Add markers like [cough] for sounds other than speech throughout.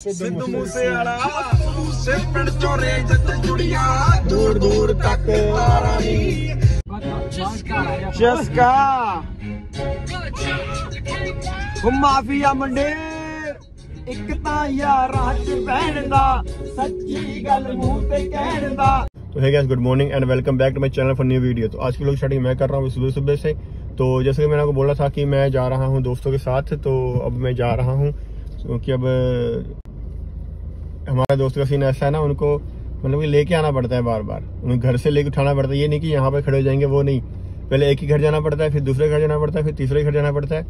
ਸਿੱਧੂ ਮੂਸੇ ਵਾਲਾ ਸਿਰ ਪਿੰਡ ਚੋਰੇ ਜੱਟ ਜੁੜੀਆਂ ਦੂਰ ਦੂਰ ਤੱਕ ਆਰਾਨੀ ਜਸਕਾ ਉਹ ਮਾਫੀਆ ਮੁੰਡੇ ਇੱਕ ਤਾਂ ਯਾਰਾਂ ਚ ਬਹਿਣ ਦਾ ਸੱਚੀ ਗੱਲ ਮੂੰਹ ਤੇ ਕਹਿਣ ਦਾ तो है good morning and welcome back to my channel for new video तो आज की लोग स्टार्टिंग मैं कर रहा हूँ सुबह सुबह से तो जैसे कि मैंने आपको बोला था कि मैं जा रहा हूँ दोस्तों के साथ तो अब मैं जा रहा हूँ क्योंकि अब हमारे दोस्त का सीन ऐसा है ना उनको मतलब कि लेके आना पड़ता है बार बार उन्हें घर से लेके उठाना पड़ता है ये नहीं कि यहाँ पे खड़े हो जाएंगे वो नहीं पहले एक ही घर जाना पड़ता है फिर दूसरे घर जाना पड़ता है फिर तीसरे घर जाना पड़ता है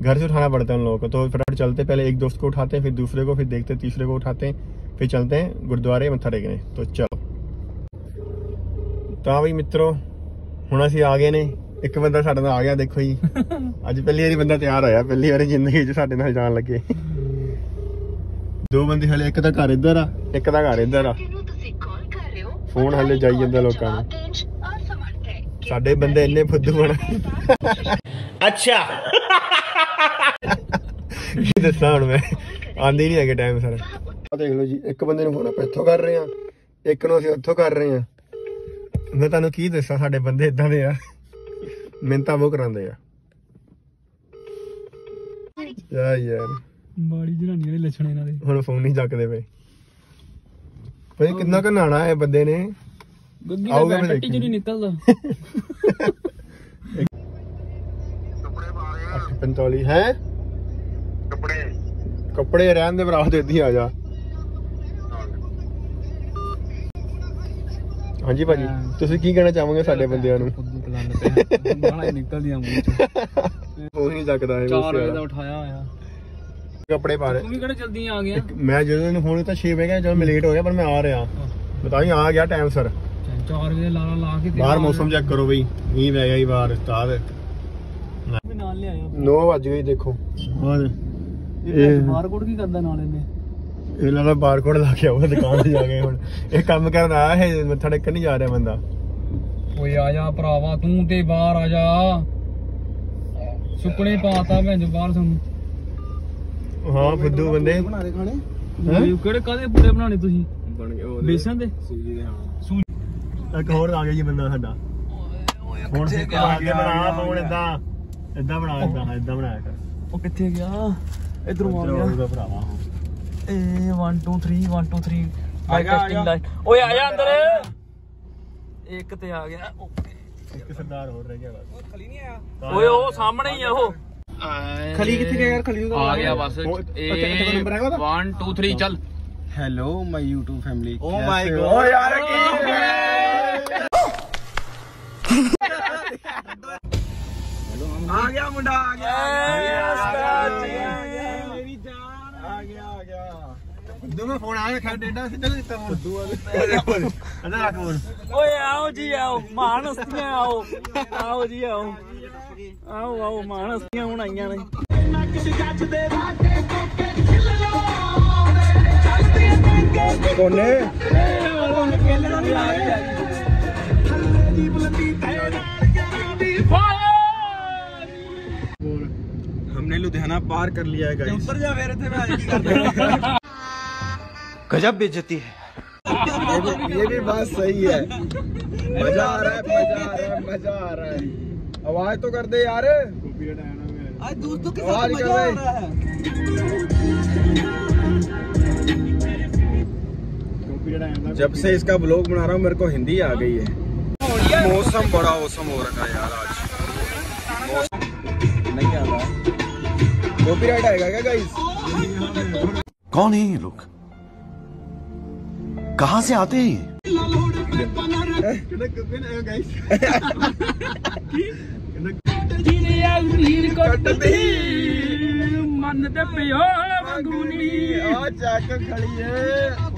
घर से उठाना पड़ता है उन लोगों को तो फटाफट चलते पहले एक दोस्त को उठाते हैं फिर दूसरे को फिर देखते हैं तीसरे को उठाते हैं फिर चलते हैं गुरुद्वारे मत्था टेकने तो चलो ਤਾਂ ਵੀ ਮਿੱਤਰੋ ਹੁਣ ਅਸੀਂ ਆ ਗਏ ਨੇ ਇੱਕ ਬੰਦਾ ਸਾਡੇ ਨਾਲ ਆ ਗਿਆ ਦੇਖੋ ਜੀ [laughs] ਅੱਜ ਪਹਿਲੀ ਵਾਰੀ ਬੰਦਾ ਤਿਆਰ ਹੋਇਆ ਪਹਿਲੀ ਵਾਰੀ ਜ਼ਿੰਦਗੀ 'ਚ ਸਾਡੇ ਨਾਲ ਜਾਣ ਲੱਗੇ ਦੋ ਬੰਦੇ ਹਲੇ ਇੱਕ ਤਾਂ ਘਰ ਇੱਧਰ ਆ ਇੱਕ ਤਾਂ ਘਰ ਇੱਧਰ ਆ। ਫੋਨ ਹਲੇ ਜਾਈ ਜਾਂਦਾ ਲੋਕਾਂ ਨੂੰ। ਸਾਡੇ ਬੰਦੇ ਇੰਨੇ ਫੁੱਦੂ ਬਣ। [laughs] ਅੱਛਾ। ਕੀ ਦੱਸਾਂ ਹੁਣ ਮੈਂ? ਆਂਦੀ ਨਹੀਂ ਹੈਗੇ ਟਾਈਮ ਸਰ। ਆ ਦੇਖ ਲਓ ਜੀ ਇੱਕ ਬੰਦੇ ਨੂੰ ਫੋਨ ਆਪਾਂ ਇੱਥੋਂ ਕਰ ਰਹੇ ਆ ਇੱਕ ਨੂੰ ਅਸੀਂ ਉੱਥੋਂ ਕਰ ਰਹੇ ਆ ਮੈਂ ਤੁਹਾਨੂੰ ਕੀ ਦੱਸਾਂ ਸਾਡੇ ਬੰਦੇ ਇਦਾਂ ਦੇ ਆ। ਮਿੰਤਾ ਉਹ ਕਰਾਉਂਦੇ ਆ। ਯਾ ਯਾਰ। ਮਾੜੀ ਜਨਾਨੀ ਵਾਲੇ ਲੱਛਣ ਇਹਨਾਂ ਦੇ। ਹੁਣ ਫੋਨ ਨਹੀਂ ਚੱਕਦੇ ਪਏ। ਭਾਈ ਕਿੰਨਾ ਕੁ ਨਾਣਾ ਹੈ ਬੰਦੇ ਨੇ? ਗੱਗੀ ਆਊਗਾ ਦਾ ਮੈਂ ਟੱਟੀ ਜਿਹੜੀ ਨਿਕਲਦਾ। 45 ਹੈ? ਕੱਪੜੇ। ਕੱਪੜੇ ਰਹਿਣ ਦੇ ਭਰਾ ਹੀ ਆ ਜਾ। ਹਾਂਜੀ ਭਾਜੀ ਤੁਸੀਂ ਕੀ ਕਹਿਣਾ ਚਾਹੋਗੇ ਸਾਡੇ ਬੰਦਿਆਂ ਨੂੰ? ਫੁੱਦੂ ਪਲੰਨ ਤੇ ਬਾਹਲਾ ਹੀ ਨਿਕਲਦੀਆਂ ਮੂੰਹ ਚੋਂ। [laughs] ਫੋਨ ਨਹੀਂ ਚੱਕਦਾ ਹੈ 4 ਵਜੇ ਦਾ ਉਠਾਇਆ ਹੋਇਆ। ਕੱਪੜੇ ਪਾ ਰਹੇ। ਤੂੰ ਵੀ ਕਿਹੜੇ ਜਲਦੀ ਆ ਗਿਆ? ਮੈਂ ਜਦੋਂ ਇਹਨੂੰ ਫੋਨ ਕੀਤਾ 6 ਵਜੇ ਜਦੋਂ ਮੈਂ ਲੇਟ ਹੋ ਗਿਆ ਪਰ ਮੈਂ ਆ ਰਿਹਾ। ਬਤਾਈ ਆ ਗਿਆ ਟਾਈਮ ਸਰ 4 ਵਜੇ ਲਾਲਾ ਲਾ ਕੇ ਤੇ ਬਾਹਰ ਮੌਸਮ ਚੈੱਕ ਕਰੋ ਬਈ। ਮੀਂਹ ਪੈ ਗਿਆ ਜੀ ਬਾਹਰ ਉਸਤਾਦ ਨਾਲ ਲਿਆਇਆ। 9 ਵੱਜ ਗਏ ਦੇਖੋ। ਹੋਰ? ਇਹ ਬਾਰਕੋਡ ਕੀ ਕਰਦਾ ਨਾਲ ਇਹਨੇ? ਇਹ ਲਾਲਾ ਬਾਰਕੋਡ ਲਾ ਕੇ ਆਊਗਾ ਦੁਕਾਨ ਤੇ ਜਾ ਕੇ ਹੁਣ। ਇਹ ਕੰਮ ਕਰਨ ਆਇਆ ਹੈ ਮੱਥਾ ਟੇਕਣ ਨਹੀਂ ਜਾ ਰਿਹਾ ਬੰਦਾ। ਓਏ ਆ ਜਾ ਭਰਾਵਾ ਤੂੰ ਤੇ ਬਾਹਰ ਆ ਜਾ। ਸੁੱਕਣੇ ਪਾਤਾ ਭੈਣ ਬਾਹਰ ਸਾਨੂੰ। ਹਾਂ ਫੁੱਦੂ ਬੰਦੇ। ਬਣਾ ਦੇ ਖਾਣੇ? ਇਹ ਕਿਹੜੇ ਕਾਦੇ ਪੂੜੇ ਬਣਾਉਣੇ ਤੁਸੀਂ? ਬਣ ਗਏ ਉਹ ਬੇਸਨ ਦੇ? ਸੂਜੀ ਦੇ ਹਾਂ। ਇੱਕ ਹੋਰ ਆ ਗਿਆ ਜੀ ਬੰਦਾ ਸਾਡਾ। ਫੋਨ ਸੇ ਆ ਗਿਆ? ਬਣਾ ਫੋਨ ਇਦਾਂ ਇਦਾਂ ਬਣਾ ਇਦਾਂ ਇਦਾਂ ਬਣਾਇਆ ਕਰ। ਉਹ ਕਿੱਥੇ ਗਿਆ? ਇਧਰੋਂ ਆ ਗਿਆ। ਭਰਾਵਾ। ਉਹ। ਏ 1 2 3 1 2 3 ਆ ਗਿਆ, ਆ ਗਿਆ। ਓਏ ਆ ਜਾ ਅੰਦਰ। ਇੱਕ ਤੇ ਆ ਗਿਆ। ਇੱਕ ਸਰਦਾਰ ਹੋਰ ਰਹਿ ਗਿਆ ਬਸ। ਖਲੀ ਨਹੀਂ ਆਇਆ? ਓਏ ਉਹ ਸਾਹਮਣੇ ਹੀ ਆ ਉਹ। खली कितने गया यार? खली तो आ गया बस। तो नंबर आएगा वन टू थ्री चल। Hello my YouTube family oh my God यार oh हेलो [laughs] आ गया मुंडा आ गया। ਆ ਗਿਆ ਆ ਗਿਆ। ਬੰਦੂ ਮੈਂ ਫੋਨ ਆ ਗਿਆ ਖਾ ਡੇਡਾ ਸਿੱਧਾ ਦਿੱਤਾ ਹੁਣ ਦੂਆ ਦਿੱਤਾ ਰੱਖ ਹੁਣ ਓਏ ਆਓ ਜੀ ਆਓ। ਮਾਨਸਤੀਆਂ ਆਓ। ਆਓ ਜੀ ਆਓ। ਆਓ ਆਓ ਮਾਨਸਤੀਆਂ ਹੁਣ ਆਈਆਂ ਨੇ। ਮੈਂ ਕਿਸੇ ਜੱਜ ਦੇ ਰਾਤੇ ਕੋਕੇ ਖਿਲ ਲਾਉਂਦੇ ਚੱਲਦੀ ਮੰਗੇ ਕੋਨੇ ਕੋਨੇ ਖੇਲਣਾ ਨਹੀਂ ਆ ਰਿਹਾ। पार कर लिया है गाइस ऊपर जा मेरे थे मैं गजब बेइज्जती है। ये भी, ये भी बात सही है। मज़ा आ रहा है मज़ा आ रहा है मज़ा आ रहा है। आवाज़ तो कर दे यार। आज दोस्तों के साथ मज़ा आ रहा है। जब से इसका ब्लॉग बना रहा हूँ मेरे को हिंदी आ गई है। मौसम बड़ा औसम हो रखा है यार आज। मौसम नहीं आ रहा। कॉपीराइट आएगा क्या गाइस कौन है ये लोग? कहाँ से आते हैं ये? खड़ी है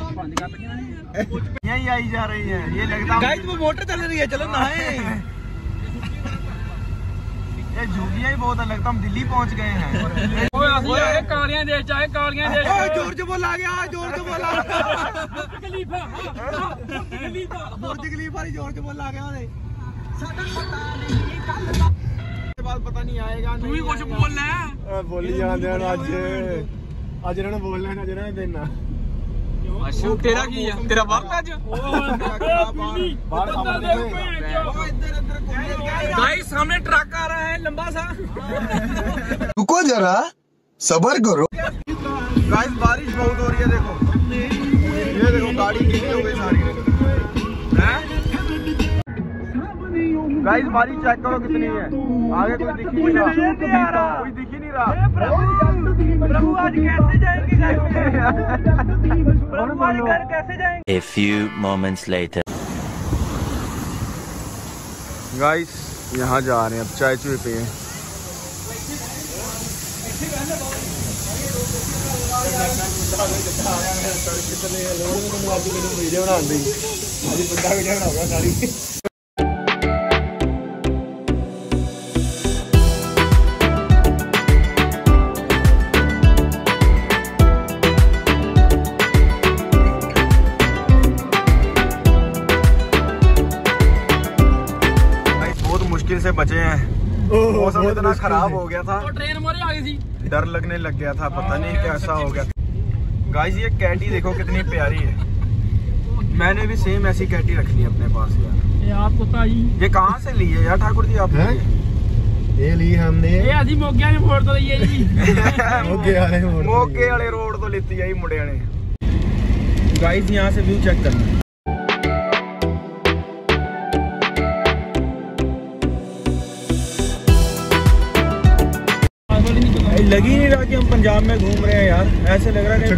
यही आई जा रही है। ये लगता है वो मोटर चल रही है चलो नहाए। ये झूठिया ही बहुत है लगता हम दिल्ली पहुंच गए हैं ਓਏ ਅਸੀਂ ਆਏ ਕਾਲੀਆਂ ਦੇ ਚਾਹੇ ਕਾਲੀਆਂ ਦੇ ओए, जॉर्ज बोल आ गया जॉर्ज बोल आ गया ਖਲੀਫਾ ਖਲੀਫਾ बुर्ज खलीफा ही जॉर्ज बोल आ गया ਉਹਦੇ बाद पता नहीं आएगा ਤੂੰ ਵੀ ਕੁਝ ਬੋਲਣਾ ਬੋਲੀ ਜਾਂਦੇ ਹਨ ਅੱਜ ਅੱਜ ਇਹਨਾਂ ਨੂੰ ਬੋਲਣਾ ਹੈ ਅੱਜ ਇਹਨਾਂ ਨੇ ਦੇਣਾ रुको जरा सबर करो गाइस बारिश बहुत हो रही है देखो ये देखो गाड़ी गिरी हो गई सारी गाइस बारिश चेक करो कितनी है आगे कोई दिखी नहीं रहा कोई दिखी A few moments later. Guys यहाँ जा रहे हैं अब चाय चुए मुश्किल से बचे हैं मौसम इतना खराब हो गया था ट्रेन मारे आ गई थी डर लगने लग गया था पता नहीं कैसा हो गया गाइस ये कैटी देखो कितनी प्यारी है मैंने भी सेम ऐसी कैटी रखनी है अपने पास यार ये आपको ताई ये कहाँ से ली है यार ठाकुर जी आपने हैं? ਇਹ ਲਈ ਹਮਨੇ ਇਹ ਅਸੀਂ ਮੋਗਿਆਂ ਨੇ ਫੋੜ ਤੋਂ ਲਈਏ ਜੀ ਮੋਗੇ ਵਾਲੇ ਮੋੜ [laughs] ਤੋਂ मोगे वाले रोड तो लेती है मुंडिया ने गाइस यहाँ से व्यू चेक करना लग ही नहीं रहा कि हम पंजाब में घूम रहे हैं यार। ऐसे लग रहा है।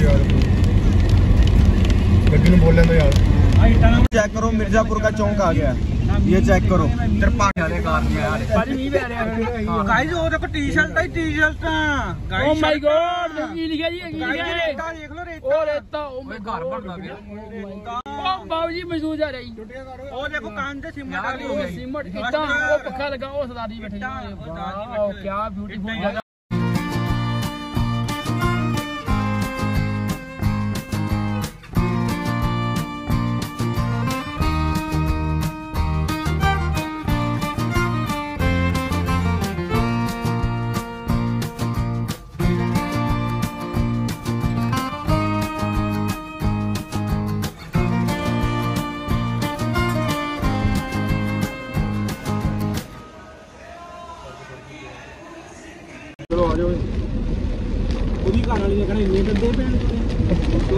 यार। में बोले तो यार। चेक करो मिर्जापुर का चौंक आ गया। ये चेक करो। Guys T shirt T shirt ਬਾਬੂ ਜੀ ਮਜ਼ਦੂਰ ਜਾ ਰਹੀ ਉਹ ਦੇਖੋ ਕਾਨ ਤੇ ਸਿਮਟ ਯਾਰ ਉਹ ਸਿਮਟ ਇਦਾਂ ਉਹ ਪੱਖਾ ਲੱਗਾ ਉਹ ਸਰਦਾਰੀ ਬੈਠੇ ਜੀ ਵਾਓ ਕੀ ਬਿਊਟੀਫੁਲ ਜਗ੍ਹਾ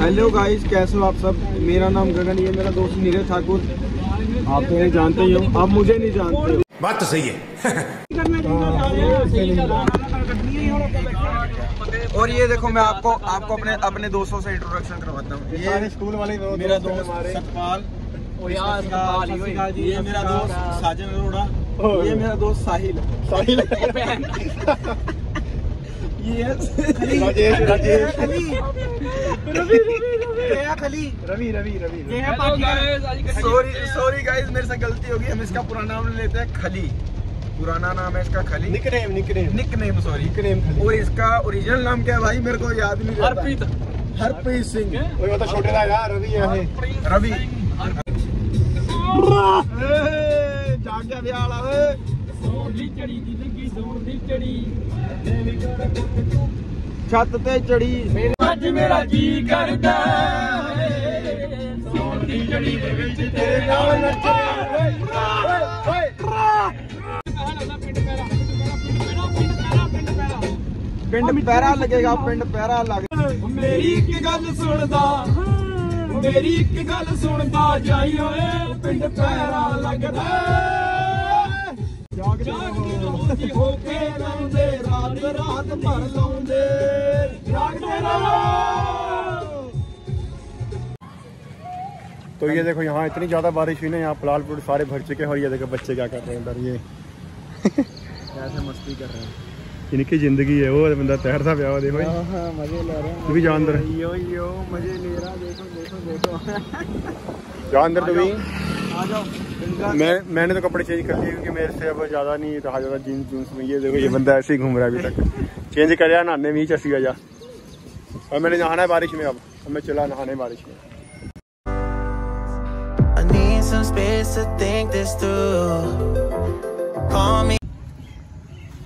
हेलो गाइस कैसे हो आप सब? मेरा नाम गगन ये मेरा दोस्त नीरज ठाकुर। आप तो नहीं जानते ही हो आप मुझे नहीं जानते हो। बात तो सही है। और ये देखो मैं आपको आपको अपने अपने दोस्तों से इंट्रोडक्शन करवाता हूँ। ये स्कूल वाले मेरा दोस्त सतपाल ये मेरा दोस्त साजन अरोड़ा ये मेरा दोस्त साहिल। साहिल। [laughs] [laughs] ये राजेश राजेश रवि खली रवि रवि रवि हेलो गाइस आज का सॉरी सॉरी गाइस मेरे से गलती होगी हम इसका पुराना नाम लेते हैं खली। पुराना नाम है इसका Khali. Nickname nickname nick sorry nickname Khali. और इसका ओरिजिनल नाम क्या है भाई? मेरे को याद नहीं रहता। हरप्रीत। हरप्रीत सिंह। ओए वो तो छोटे दा यार रवि है। रवि। जाग गया वाला ਚੜੀ ਦੀ ਲੱਗੀ ਚੜੀ। ਛੱਤ ਤੇ ਚੜੀ। ਅੱਜ ਮੇਰਾ ਜੀ ਕਰਦਾ ਜ਼ੋਰ ਦੀ ਚੜੀ ਦੇ ਵਿੱਚ ਤੇਰੇ ਨਾਲ ਨੱਚੇ ਪਿੰਡ ਪੈਰਾ ਲੱਗੇਗਾ ਪਿੰਡ ਪੈਰਾ ਲੱਗ ਮੇਰੀ ਇੱਕ ਗੱਲ ਸੁਣਦਾ ਮੇਰੀ ਇੱਕ ਗੱਲ ਸੁਣਦਾ ਜਾਈ ਓਏ ਪਿੰਡ ਪੈਰਾ ਲੱਗਦਾ ਜਾਗਦੇ ਰੋਂਦੀ ਹੋ ਕੇ ਲਾਉਂਦੇ ਰਾਤ ਰਾਤ ਭਰ ਲਾਉਂਦੇ ਜਾਗਦੇ ਰਹੋ तो ये देखो यहाँ इतनी ज्यादा बारिश हुई ना यहाँ पलालपुर सारे भर चुके हैं और ये देखो बच्चे क्या कर रहे हैं इधर ये ऐसे मस्ती कर रहे हैं इनकी जिंदगी है वो बंदा तैरता पिया हुआ देखो ये। हाँ मजे ले रहे तू भी जा अंदर हैं यो यो मजे ले रहा देखो देखो देखो [laughs] जाओ अंदर तो भी। मैं मैंने तो कपड़े चेंज कर दिए क्योंकि मेरे से अब ज़्यादा नहीं रहा ज़्यादा जीन्स जूंस में ये देखो ये बंदा ऐसे ही घूम रहा है अभी तक। चेंज कर जाए नहाने में ही चसी जा और मैंने नहाना है बारिश में अब। मैं चला नहाने बारिश में।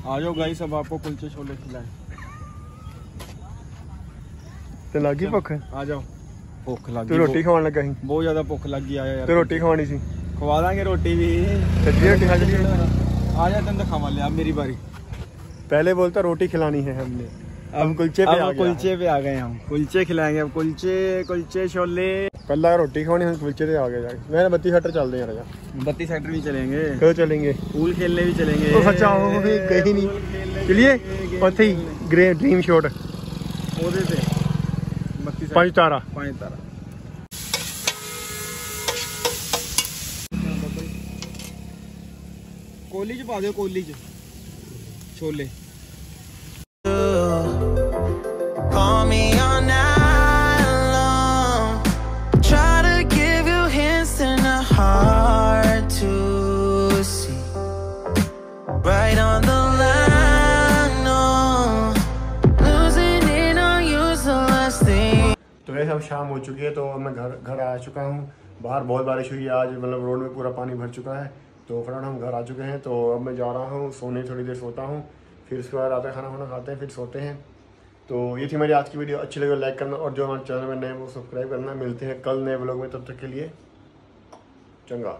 आ जाओ गाइस अब आपको कुलचे छोले खिलाए। तो लागी भुख? आ जाओ। ਭੁੱਖ ਲੱਗ ਤੂੰ ਰੋਟੀ ਖਾਣ ਲੱਗਾ ਸੀ ਬਹੁਤ ਜ਼ਿਆਦਾ ਭੁੱਖ ਲੱਗੀ ਆਇਆ ਯਾਰ ਤੇ ਰੋਟੀ ਖਵਾਣੀ ਸੀ ਖਵਾ ਦਾਂਗੇ ਰੋਟੀ ਵੀ ਸੱਜੀ ਰੋਟੀ ਖਾ ਲਈ आ जा तंद खावा ले अब मेरी बारी पहले बोलता रोटी खिलानी है हमने अब कुलचे पे आ अब गया कुलचे पे आ गए हम कुलचे खिलाएंगे अब कुलचे कुलचे छोले पहला रोटी खानी हम कुलचे पे आ गए जाके मैंने बत्ती सटर चलते हैं राजा बत्ती सेक्टर भी चलेंगे कब चलेंगे पूल खेलने भी चलेंगे ਉਹ ਸੱਚਾ ਉਹ ਵੀ ਗਈ ਨਹੀਂ ਚਲਿਏ ਉੱਥੇ ਹੀ ਗ੍ਰੇ ਡ੍ਰੀਮ ਸ਼ਾਟ पाँच तारा। पाँच तारा। कोली च पा दो कोली च। छोले। शाम हो चुकी है तो मैं घर घर आ चुका हूँ। बाहर बहुत बारिश हुई है, आज मतलब रोड में पूरा पानी भर चुका है। तो फटाफट हम घर आ चुके हैं तो अब मैं जा रहा हूँ, सोने थोड़ी देर सोता हूँ। फिर उसके बाद आते खाना वाना खाते हैं, फिर सोते हैं। तो ये थी मेरी आज की वीडियो। अच्छी लगी तो लाइक करना और जो हमारे चैनल में नए वो सब्सक्राइब करना। मिलते हैं कल नए ब्लॉग में, तब तक के लिए, चंगा।